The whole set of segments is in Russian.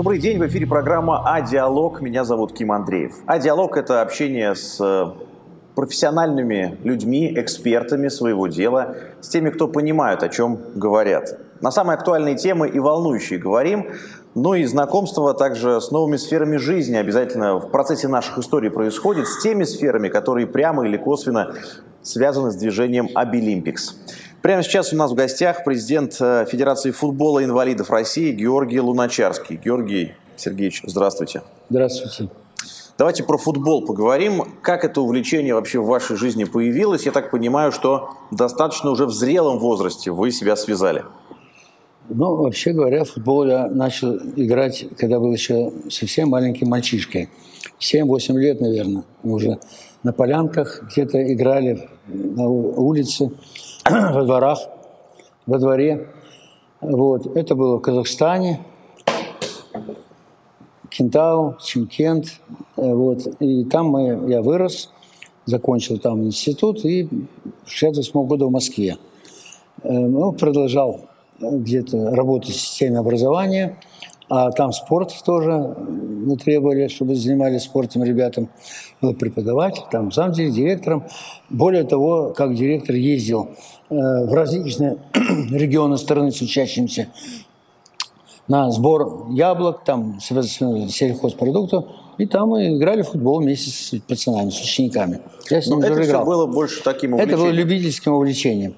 Добрый день, в эфире программа «А-диалог». Меня зовут Ким Андреев. «А-диалог» – это общение с э, профессиональными людьми, экспертами своего дела, с теми, кто понимают, о чем говорят. На самые актуальные темы и волнующие говорим, но и знакомство также с новыми сферами жизни обязательно в процессе наших историй происходит, с теми сферами, которые прямо или косвенно связаны с движением «Обилимпикс». Прямо сейчас у нас в гостях президент э, Федерации футбола инвалидов России Георгий Луначарский. Георгий Сергеевич, здравствуйте. Здравствуйте. Давайте про футбол поговорим. Как это увлечение вообще в вашей жизни появилось? Я так понимаю, что достаточно уже в зрелом возрасте вы себя связали. Ну, вообще говоря, футбол я начал играть, когда был еще совсем маленьким мальчишкой. 7-8 лет, наверное. Мы уже на полянках где-то играли на улице. во дворах, во дворе. Вот. Это было в Казахстане, Кентау, Чимкент. Э, вот. И там мы, я вырос, закончил там институт и в 68 году в Москве. Э, ну, продолжал где-то работать в системе образования – а там спорт тоже мы требовали, чтобы занимались спортом ребятам. Был преподаватель, там сам директором. Более того, как директор ездил э, в различные регионы страны с учащимися на сбор яблок, там, сельхозпродуктов, и там мы играли в футбол вместе с пацанами, с учениками. Я с ними это все было больше таким увлечением? Это было любительским увлечением.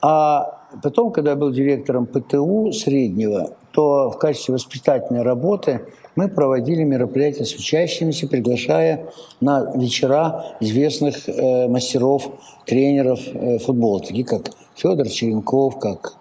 А потом, когда я был директором ПТУ среднего, то в качестве воспитательной работы мы проводили мероприятия с учащимися, приглашая на вечера известных э, мастеров, тренеров э, футбола, такие как Федор Черенков, как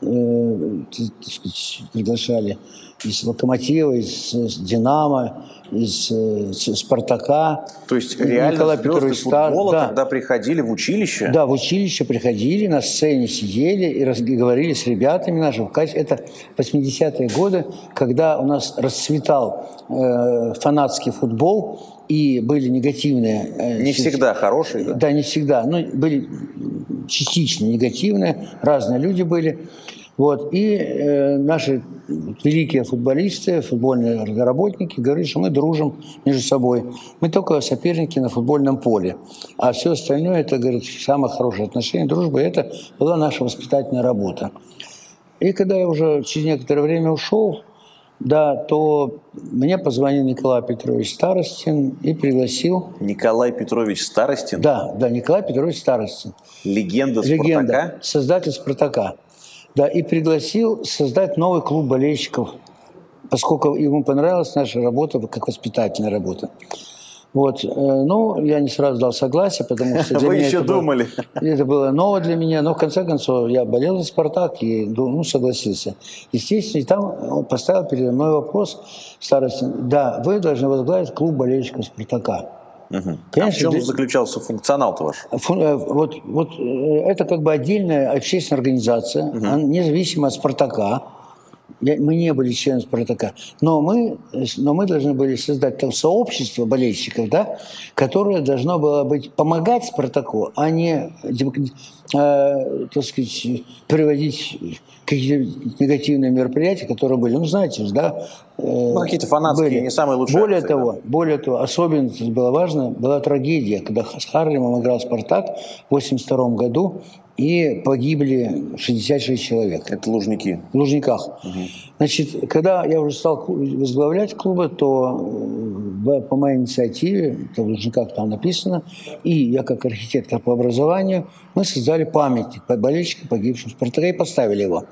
э, сказать, приглашали из «Локомотива», из, из «Динамо», из э, «Спартака». То есть реально Николай Петрович футбола, да. когда приходили в училище? Да, в училище приходили, на сцене сидели и, раз, и говорили с ребятами нашими. Это 80-е годы, когда у нас расцветал э, фанатский футбол, и были негативные... Э, не всегда хорошие, да? Да, не всегда. Но были частично негативные, разные люди были. Вот. И э, наши великие футболисты, футбольные работники говорили, что мы дружим между собой. Мы только соперники на футбольном поле. А все остальное, это, говорит, самое хорошее отношение, дружба, это была наша воспитательная работа. И когда я уже через некоторое время ушел, да, то мне позвонил Николай Петрович Старостин и пригласил... Николай Петрович Старостин? Да, да, Николай Петрович Старостин. Легенда Спартака? Легенда, создатель Спартака. Да, и пригласил создать новый клуб болельщиков, поскольку ему понравилась наша работа как воспитательная работа. Вот. Э, ну, я не сразу дал согласие, потому что для Вы меня еще это думали. Было, это было ново для меня, но в конце концов я болел за «Спартак» и ну, согласился. Естественно, и там он поставил передо мной вопрос старости. Да, вы должны возглавить клуб болельщиков «Спартака». Угу. Конечно, а в чем для... заключался функционал-то ваш? Фун... Э, вот, вот э, это как бы отдельная общественная организация, угу. независимо от «Спартака». Мы не были членами «Спартака». Но мы, но мы должны были создать там сообщество болельщиков, да, которое должно было быть помогать «Спартаку», а не, э, так сказать, приводить какие-то негативные мероприятия, которые были. Ну, знаете да, ну, какие-то фанатские, были. не самые лучшие. Более акции, того, да. более того, особенно было важно, была трагедия, когда с Харлемом играл «Спартак» в 1982 году, и погибли 66 человек. Это Лужники? В Лужниках. Угу. Значит, когда я уже стал возглавлять клубы, то э, по моей инициативе, это в Лужниках там написано, и я как архитектор по образованию, мы создали памятник болельщикам, погибшим в Спартаке, и поставили его.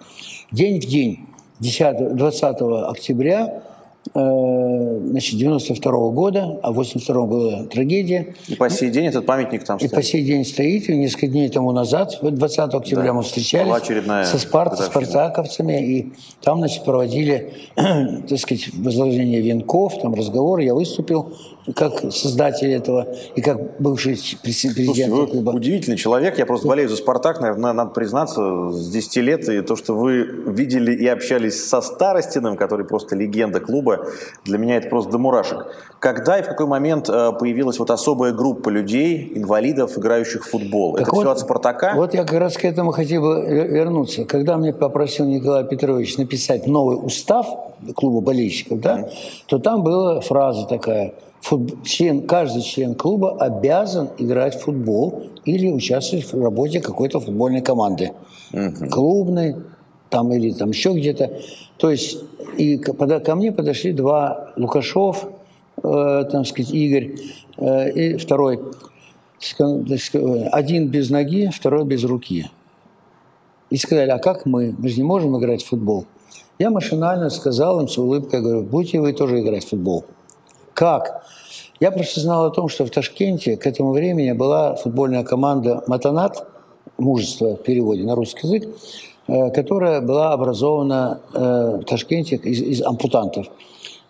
День в день, 10, 20 октября Э, значит, 92 -го года, а в 82 была трагедия. И по сей день этот памятник там стоит? И по сей день стоит. И несколько дней тому назад, 20 октября да. мы встречались со Спарт, спартаковцами, и там, значит, проводили, так сказать, возложение венков, там разговоры, я выступил как создатель этого и как бывший президент Слушайте, вы клуба. удивительный человек. Я просто болею за «Спартак», наверное, надо признаться, с 10 лет. И то, что вы видели и общались со Старостиным, который просто легенда клуба, для меня это просто до мурашек. Когда и в какой момент э, появилась вот особая группа людей, инвалидов, играющих в футбол? Так это вот, все от «Спартака»? Вот я как раз к этому хотел бы вернуться. Когда мне попросил Николай Петрович написать новый устав клуба болельщиков, да, mm-hmm. то там была фраза такая – член, каждый член клуба обязан играть в футбол или участвовать в работе какой-то футбольной команды. Угу. Клубной, там или там еще где-то. То есть и ко мне подошли два Лукашов, э, там сказать, Игорь, э, и второй, один без ноги, второй без руки. И сказали, а как мы? Мы же не можем играть в футбол. Я машинально сказал им с улыбкой, говорю, будете вы тоже играть в футбол. Как? Я просто знал о том, что в Ташкенте к этому времени была футбольная команда «Матанат», мужество в переводе на русский язык, э, которая была образована э, в Ташкенте из, из ампутантов.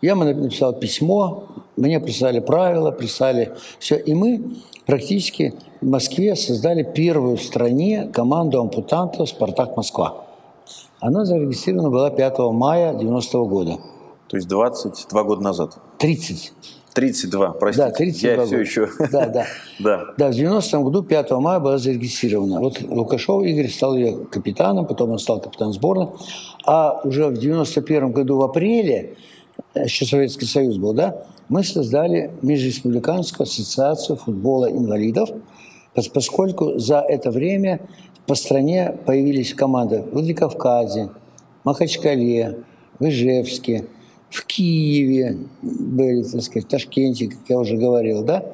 Я написал письмо, мне прислали правила, прислали все. И мы практически в Москве создали первую в стране команду ампутантов «Спартак Москва». Она зарегистрирована была 5 мая 90 -го года. То есть 22 года назад? 30. 32, простите. Да, 32 Я года. все еще... Да, да. да. Да, в 90-м году 5 мая была зарегистрирована. Вот Лукашов Игорь стал ее капитаном, потом он стал капитаном сборной. А уже в 91 году в апреле, э, еще Советский Союз был, да, мы создали Межреспубликанскую ассоциацию футбола инвалидов, поскольку за это время по стране появились команды в Владикавказе, Махачкале, в Ижевске, в Киеве были, так сказать, в Ташкенте, как я уже говорил, да,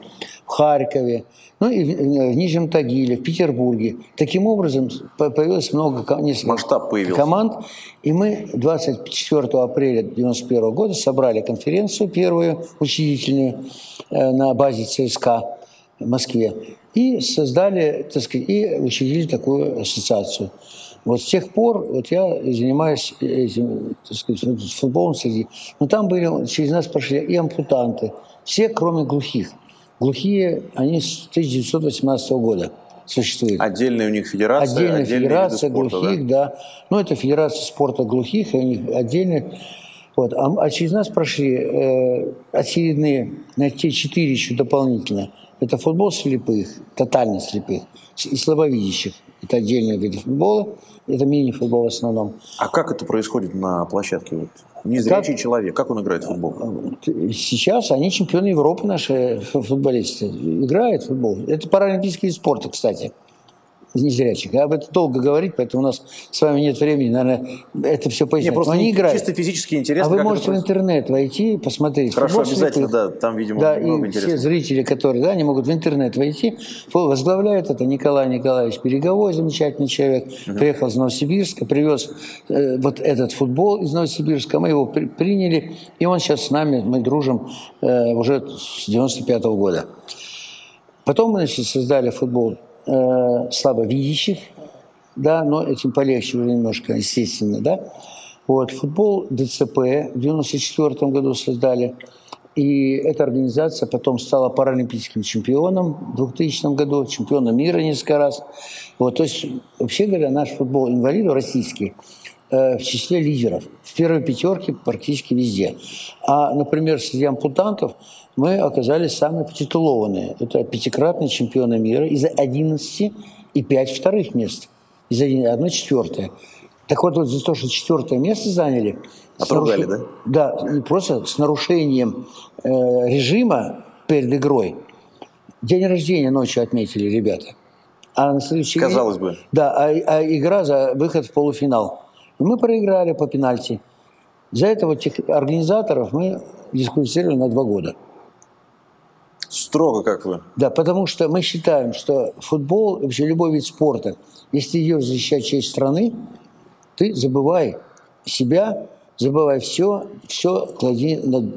в Харькове, ну и в Нижнем Тагиле, в Петербурге. Таким образом появилось много Масштаб появился. команд, и мы 24 апреля 1991 года собрали конференцию первую учредительную э, на базе ЦСКА в Москве и создали, так сказать, и учредили такую ассоциацию. Вот с тех пор вот я занимаюсь этим, так сказать, футболом среди. Но там были, через нас прошли и ампутанты, все, кроме глухих. Глухие, они с 1918 года существуют. Отдельная у них федерация? Отдельная федерация спорта, глухих, да? да. Ну, это федерация спорта глухих, и у них отдельная. Вот. А, а через нас прошли э, очередные, на те четыре еще дополнительно. Это футбол слепых, тотально слепых, и слабовидящих. Это отдельные виды футбола. Это мини-футбол в основном. А как это происходит на площадке? Вот, незрячий как? человек, как он играет в футбол? Сейчас они чемпионы Европы, наши футболисты. Играют в футбол. Это паралимпийский спорт, кстати незрячих. Об этом долго говорить, поэтому у нас с вами нет времени, наверное, это все пояснять. Не, просто Но они играют. чисто физически интересно. А вы можете в интернет войти, посмотреть. Хорошо, обязательно, да, там, видимо, да, много и все зрители, которые, да, они могут в интернет войти. Возглавляет это Николай Николаевич Береговой, замечательный человек, угу. приехал из Новосибирска, привез э, вот этот футбол из Новосибирска, мы его при, приняли, и он сейчас с нами, мы дружим э, уже с 95 -го года. Потом мы значит, создали футбол э, слабовидящих, да, но этим полегче уже немножко, естественно, да. Вот, футбол ДЦП в 94 году создали, и эта организация потом стала паралимпийским чемпионом в 2000 году, чемпионом мира несколько раз. Вот, то есть, вообще говоря, наш футбол инвалидов российский э, в числе лидеров, в первой пятерке практически везде. А, например, среди ампутантов мы оказались самые потитулованные. Это пятикратные чемпионы мира из 11 и 5 вторых мест. Из 1, одно четвертое. Так вот, вот за то, что четвертое место заняли... Отругали, наруш... да? Да, просто с нарушением э, режима перед игрой. День рождения ночью отметили ребята. А на следующий Казалось день, бы. Да, а, а игра за выход в полуфинал. И мы проиграли по пенальти. За это вот тех организаторов мы дисквалифицировали на два года. Строго, как вы. Да, потому что мы считаем, что футбол, вообще любой вид спорта, если идешь защищать честь страны, ты забывай себя, забывай все, все клади, на,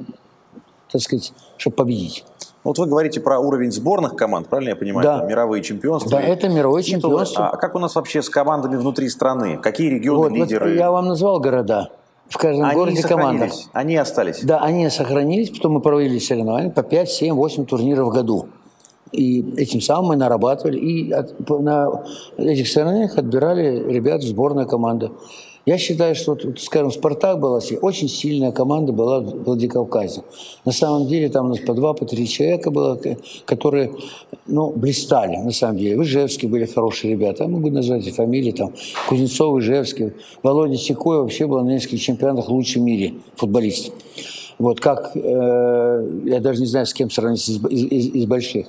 так сказать, чтобы победить. Вот вы говорите про уровень сборных команд, правильно я понимаю? Да. Это мировые чемпионства. Да, это мировое чемпионство. А как у нас вообще с командами внутри страны? Какие регионы, вот, лидеры? Вот я вам назвал города. В каждом они городе команда. Они остались? Да, они сохранились, потом мы провели соревнования по 5, 7, 8 турниров в году. И этим самым мы нарабатывали. И от, на этих соревнованиях отбирали ребят в сборную команду. Я считаю, что, скажем, «Спартак» была очень сильная команда была в Владикавказе. На самом деле там у нас по два, по три человека было, которые ну, блистали, на самом деле. В Ижевске были хорошие ребята. Я могу назвать и фамилии. Там, Кузнецов, Ижевский. Володя Секой вообще был на нескольких чемпионатах лучший в мире футболист. Вот как, э, я даже не знаю, с кем сравнить из, из, из больших.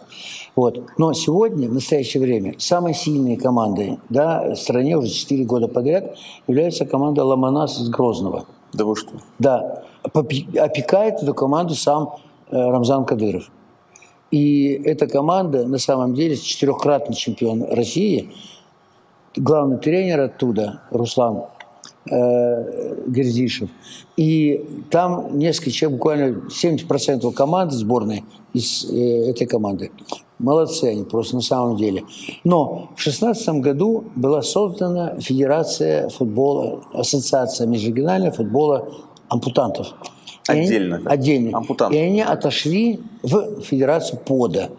Вот. Но сегодня, в настоящее время, самой сильной командой да, в стране уже 4 года подряд является команда «Ломонас» из Грозного. Да вы что? Да. Опекает эту команду сам э, Рамзан Кадыров. И эта команда, на самом деле, четырехкратный чемпион России, главный тренер оттуда, Руслан э, Герзишев. И там несколько человек, буквально 70% команды сборной из э, этой команды. Молодцы они просто на самом деле. Но в 2016 году была создана Федерация футбола, Ассоциация межрегионального футбола ампутантов. Отдельно? Они, отдельно. Ампутант. И они отошли в Федерацию ПОДа.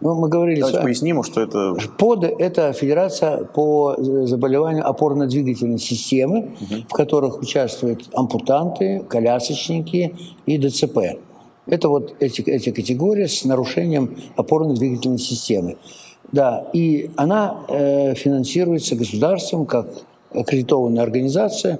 Ну, мы говорили... Давайте поясним, что это... ПОДа – это Федерация по заболеванию опорно-двигательной системы, угу. в которых участвуют ампутанты, колясочники и ДЦП. Это вот эти, эти категории с нарушением опорно-двигательной системы. Да, и она э, финансируется государством как аккредитованная организация,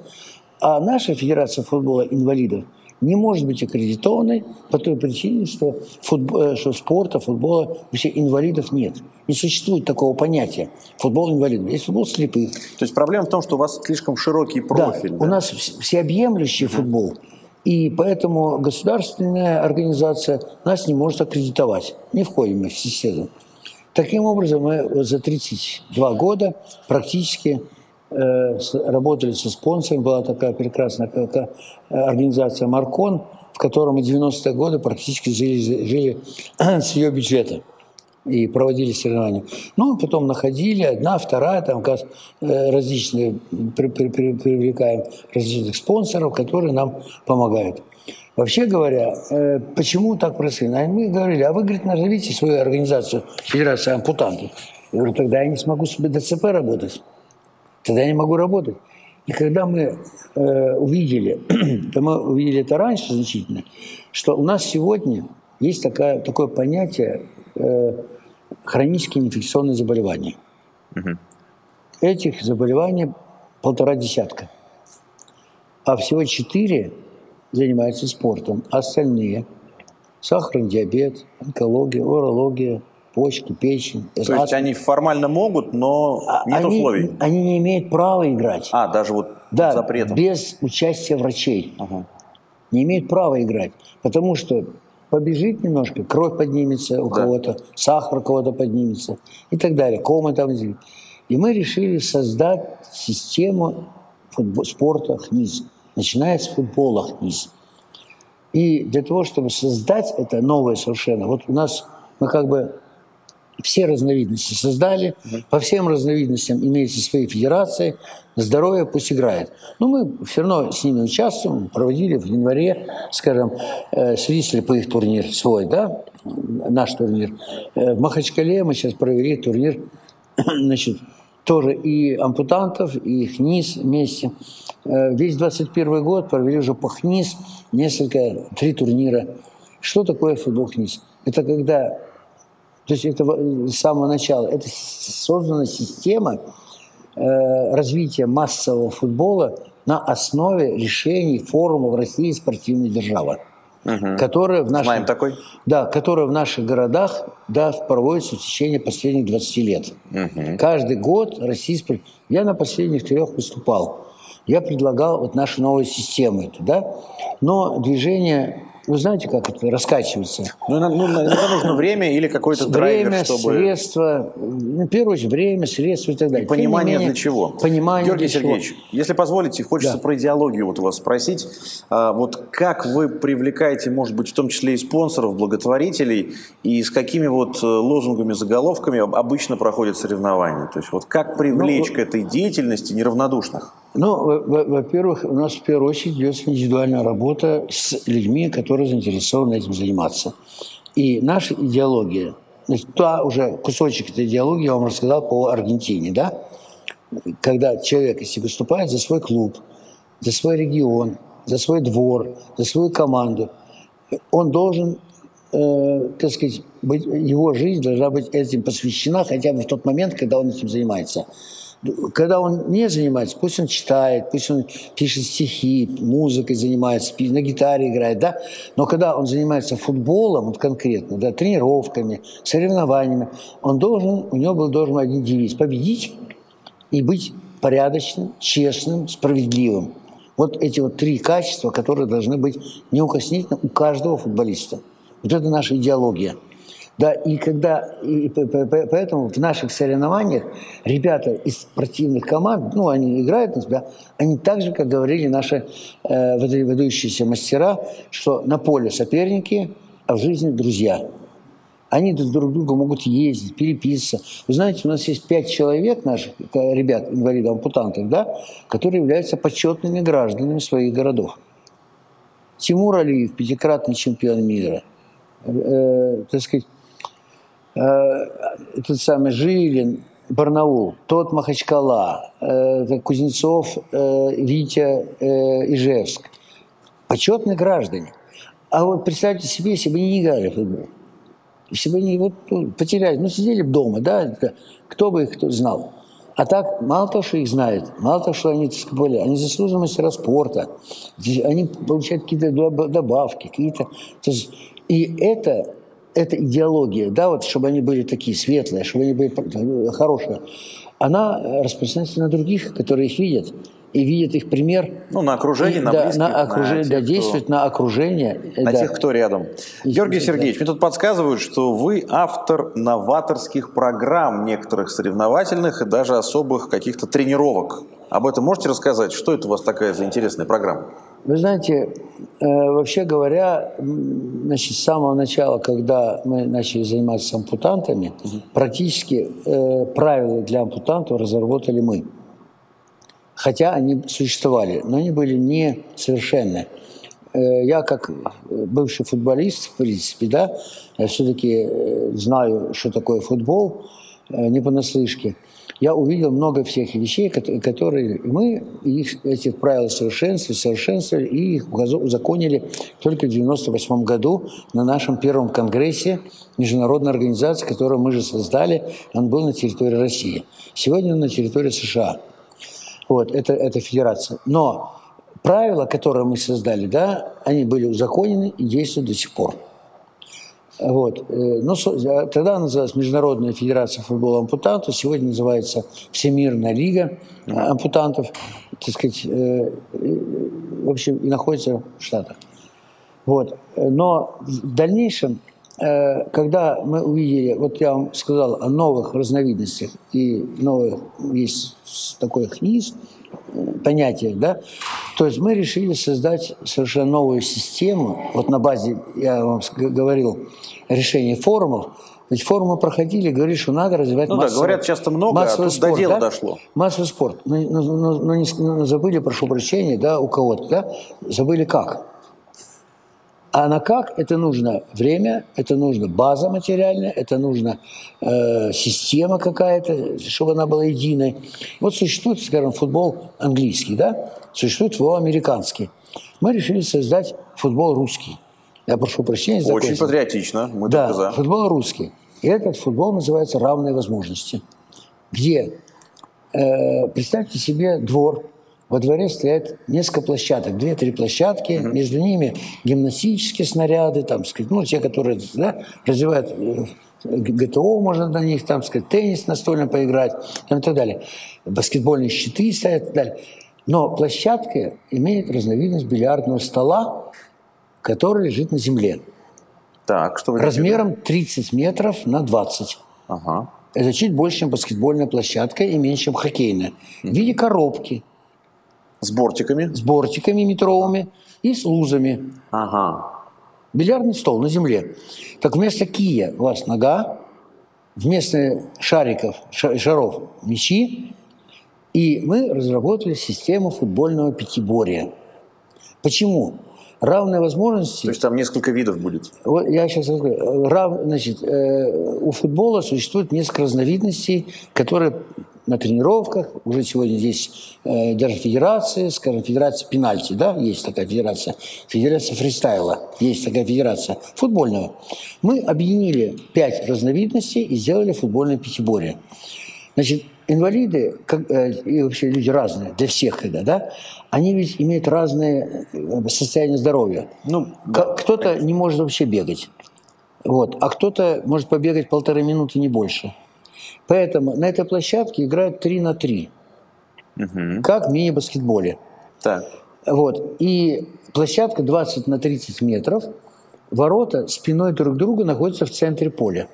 а наша Федерация футбола инвалидов не может быть аккредитованной по той причине, что, футбол, э, что спорта, футбола, вообще инвалидов нет. Не существует такого понятия футбол инвалидов. Есть футбол слепых. То есть проблема в том, что у вас слишком широкий профиль. Да, да? у нас всеобъемлющий футбол – и поэтому государственная организация нас не может аккредитовать. Не входим мы в систему. Таким образом, мы за 32 года практически работали со спонсором. Была такая прекрасная организация «Маркон», в котором мы 90-е годы практически жили, жили с ее бюджета и проводили соревнования. Ну, потом находили, одна, вторая, там как э, различные, при, при, при, привлекаем различных спонсоров, которые нам помогают. Вообще говоря, э, почему так происходит? Мы говорили, а вы, говорит, назовите свою организацию Федерация ампутантов. Я говорю, тогда я не смогу с ДЦП работать. Тогда я не могу работать. И когда мы э, увидели, то мы увидели это раньше значительно, что у нас сегодня есть такая, такое понятие э, хронические инфекционные заболевания. Угу. Этих заболеваний полтора десятка. А всего четыре занимаются спортом. Остальные – сахарный диабет, онкология, урология, почки, печень. То есть они формально могут, но а нет они, условий? Они не имеют права играть. А, даже вот да, запретом? без участия врачей. Ага. Не имеют права играть. Потому что побежит немножко, кровь поднимется у да. кого-то, сахар у кого-то поднимется и так далее, кома там. И мы решили создать систему футбол, спорта ХНИС, начиная с футбола ХНИС. И для того, чтобы создать это новое совершенно, вот у нас мы как бы все разновидности создали, по всем разновидностям имеются свои федерации, здоровье пусть играет. Но мы все равно с ними участвуем, проводили в январе, скажем, э, среди слепых турнир свой, да, наш турнир. Э, в Махачкале мы сейчас провели турнир, значит, тоже и ампутантов, и их низ вместе. Э, весь 21 год провели уже по ХНИС несколько, три турнира. Что такое футбол ХНИС? Это когда то есть это с самого начала. Это создана система э, развития массового футбола на основе решений форума в России «Спортивная держава». Угу. Которая в наших, Знаем такой? Да, которая в наших городах да, проводится в течение последних 20 лет. Угу. Каждый год российский... Я на последних трех выступал. Я предлагал вот нашу новую систему эту, да? Но движение вы знаете, как это раскачивается? Ну, ну иногда нужно время или какой-то драйвер, время, чтобы... средства, ну, в первую очередь, время, средства и так далее. И понимание менее, для чего? Понимание Георгий для Сергеевич, чего? если позволите, хочется да. про идеологию вот у вас спросить. А, вот как вы привлекаете, может быть, в том числе и спонсоров, благотворителей, и с какими вот э, лозунгами, заголовками обычно проходят соревнования? То есть вот как привлечь ну, к этой деятельности неравнодушных? Ну, во-первых, у нас в первую очередь идет индивидуальная работа с людьми, которые заинтересованы этим заниматься. И наша идеология, значит, та уже кусочек этой идеологии я вам рассказал по Аргентине, да? Когда человек, если выступает за свой клуб, за свой регион, за свой двор, за свою команду, он должен, э, так сказать, быть, его жизнь должна быть этим посвящена хотя бы в тот момент, когда он этим занимается. Когда он не занимается, пусть он читает, пусть он пишет стихи, музыкой занимается, на гитаре играет, да, но когда он занимается футболом, вот конкретно, да, тренировками, соревнованиями, он должен, у него был должен один девиз – победить и быть порядочным, честным, справедливым. Вот эти вот три качества, которые должны быть неукоснительно у каждого футболиста. Вот это наша идеология. Да, и когда, и поэтому в наших соревнованиях ребята из спортивных команд, ну, они играют на себя, они так же, как говорили наши э, выдающиеся мастера, что на поле соперники, а в жизни друзья. Они друг к другу могут ездить, переписываться. Вы знаете, у нас есть пять человек наших, ребят, инвалидов, ампутантов, да, которые являются почетными гражданами своих городов. Тимур Алиев, пятикратный чемпион мира. Э, э, так сказать, э, этот самый Жилин, Барнаул, тот Махачкала, э, Кузнецов, э, Витя, э, Ижевск. Почетные граждане. А вот представьте себе, если бы не играли в футбол. Если бы они вот, ну, потеряли, ну, сидели дома, да, кто бы их кто знал. А так, мало того, что их знают, мало того, что они, так более, они заслуженные мастера спорта, они получают какие-то добавки, какие-то... И это, эта идеология, да, вот, чтобы они были такие светлые, чтобы они были хорошие, она распространяется на других, которые их видят и видят их пример. Ну, на окружение, и, на да, близких, на окружение, на да, тех, действует кто... на окружение. На да. тех, кто рядом. И Георгий да. Сергеевич, мне тут подсказывают, что вы автор новаторских программ некоторых соревновательных и даже особых каких-то тренировок. Об этом можете рассказать? Что это у вас такая за интересная программа? Вы знаете, э, вообще говоря, значит, с самого начала, когда мы начали заниматься ампутантами, практически э, правила для ампутантов разработали мы хотя они существовали, но они были несовершенны. Э, я как бывший футболист, в принципе, да, я все-таки э, знаю, что такое футбол, э, не понаслышке. Я увидел много всех вещей, которые мы их, эти правила совершенствовали, совершенствовали и их узаконили только в 1998 году на нашем первом конгрессе международной организации, которую мы же создали. Он был на территории России. Сегодня он на территории США. Вот, это, это федерация. Но правила, которые мы создали, да, они были узаконены и действуют до сих пор. Вот. Э, но тогда называлась Международная федерация футбола ампутантов, сегодня называется Всемирная лига ампутантов, так сказать, э, в общем, и находится в Штатах. Вот. Но в дальнейшем, э, когда мы увидели, вот я вам сказал о новых разновидностях и новых есть такой хниз, понятие, да, то есть мы решили создать совершенно новую систему, вот на базе, я вам говорил, решения форумов, ведь форумы проходили, говорили, что надо развивать ну, массовый, да, говорят часто много, а тут спорт, до дела да? дошло. Массовый спорт. Но, но, но, но, не, но забыли, прошу прощения, да, у кого-то, да, забыли как. А на как? Это нужно время, это нужно база материальная, это нужно э, система какая-то, чтобы она была единой. Вот существует, скажем, футбол английский, да? Существует футбол американский. Мы решили создать футбол русский. Я прошу прощения. За Очень патриотично. Мы да, за. футбол русский. И этот футбол называется «Равные возможности». Где, э, представьте себе двор, во дворе стоят несколько площадок, две-три площадки, mm-hmm. между ними гимнастические снаряды, там, сказать, ну, те, которые да, развивают э, ГТО, можно на них, там, сказать, теннис настольно поиграть, там, и так далее. Баскетбольные щиты стоят и так далее. Но площадка имеет разновидность бильярдного стола, который лежит на земле. Так, что вы Размером 30 метров на 20. Ага. Это чуть больше, чем баскетбольная площадка и меньше, чем хоккейная. В виде коробки – с бортиками? С бортиками метровыми и с лузами. Ага. Бильярдный стол на земле. Так вместо кия у вас нога, вместо шариков, шаров мячи, И мы разработали систему футбольного пятиборья. Почему? Равные возможности. То есть там несколько видов будет. Вот я сейчас расскажу. Рав, значит, э, у футбола существует несколько разновидностей, которые на тренировках, уже сегодня здесь э, даже федерации, скажем, федерация пенальти, да, есть такая федерация, федерация фристайла, есть такая федерация футбольного. Мы объединили пять разновидностей и сделали футбольное пятиборье. Значит, инвалиды как, э, и вообще люди разные, для всех когда, да, они ведь имеют разные э, состояния здоровья. Ну, да, кто-то не может вообще бегать, вот, а кто-то может побегать полторы минуты, не больше. Поэтому на этой площадке играют 3 на 3, угу. как в мини-баскетболе. Так. Вот. И площадка 20 на 30 метров, ворота спиной друг к другу находятся в центре поля.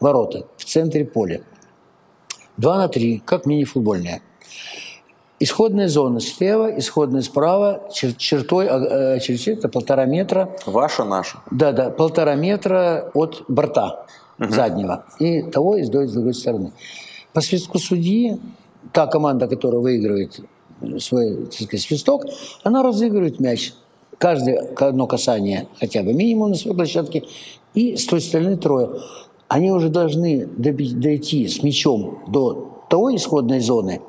Ворота в центре поля. 2 на 3, как мини-футбольная. Исходная зона слева, исходная справа, чер чертой, э, чертой это полтора метра. Ваша, наша? Да, да, полтора метра от борта угу. заднего и того и с другой стороны. По свистку судьи, та команда, которая выигрывает свой так сказать, свисток, она разыгрывает мяч. Каждое одно касание хотя бы минимум на своей площадке. И с той стороны трое. Они уже должны дойти с мячом до того исходной зоны,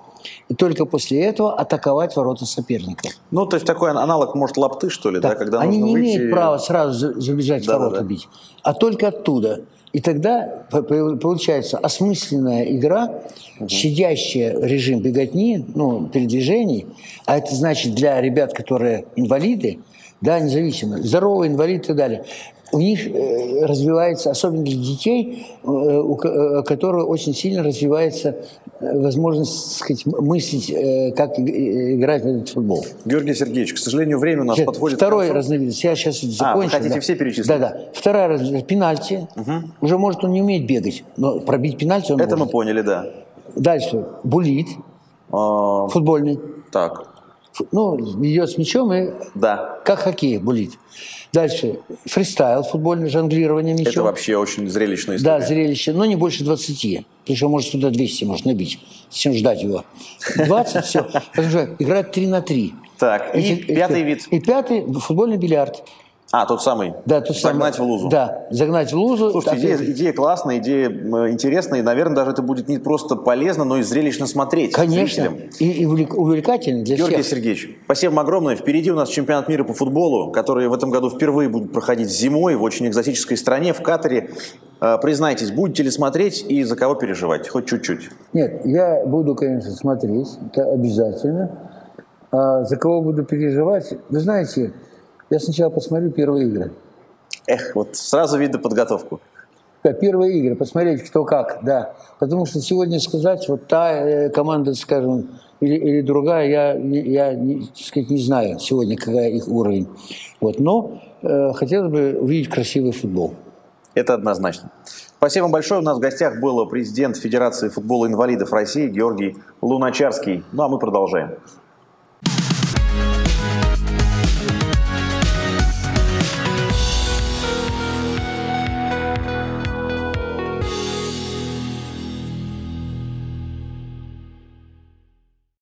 и только после этого атаковать ворота соперника. Ну, то есть такой аналог, может, лапты, что ли, да? да когда Они не выйти... имеют права сразу забежать да, в ворота да, да. бить, а только оттуда. И тогда получается осмысленная игра, угу. щадящая режим беготни, ну, передвижений, а это значит для ребят, которые инвалиды, да, независимо, здоровый инвалид и так далее, у них э, развивается, особенно для детей, э, у э, которых очень сильно развивается возможность так сказать, мыслить, как играть в этот футбол. Георгий Сергеевич, к сожалению, время у нас сейчас, подходит Второй разновидность, я сейчас закончу. А, вы хотите да. все перечислить? Да, да. Вторая разновидность, пенальти. Угу. Уже, может, он не умеет бегать, но пробить пенальти он Это может. мы поняли, да. Дальше, булит, а... футбольный. Так. Ну, идет с мячом и да. как хоккей булит. Дальше фристайл, футбольное жонглирование мячом. Это вообще очень зрелищная история. Да, зрелище, но не больше 20. Причем может сюда 200 может набить. Зачем ждать его? 20, все. Потому что играют 3 на 3. Так, и, и пятый вид. И пятый футбольный бильярд. А, тот самый. Да, тот загнать самый. в лузу. Да, загнать в лузу. Слушайте, идея, идея классная, идея интересная, и, наверное, даже это будет не просто полезно, но и зрелищно смотреть. Конечно, и, и увлекательно для Георгий всех. Сергеевич, спасибо вам огромное. Впереди у нас чемпионат мира по футболу, который в этом году впервые будет проходить зимой в очень экзотической стране, в Катаре. Э, признайтесь, будете ли смотреть и за кого переживать? Хоть чуть-чуть. Нет, я буду, конечно, смотреть, это обязательно. А за кого буду переживать? Вы знаете, я сначала посмотрю первые игры. Эх, вот сразу видно подготовку. Да, первые игры, посмотреть, кто как, да. Потому что сегодня сказать, вот та э, команда, скажем, или, или другая, я, я не, так сказать, не знаю сегодня, какая их уровень. Вот, но э, хотелось бы увидеть красивый футбол. Это однозначно. Спасибо вам большое. У нас в гостях был президент Федерации футбола инвалидов России Георгий Луначарский. Ну а мы продолжаем.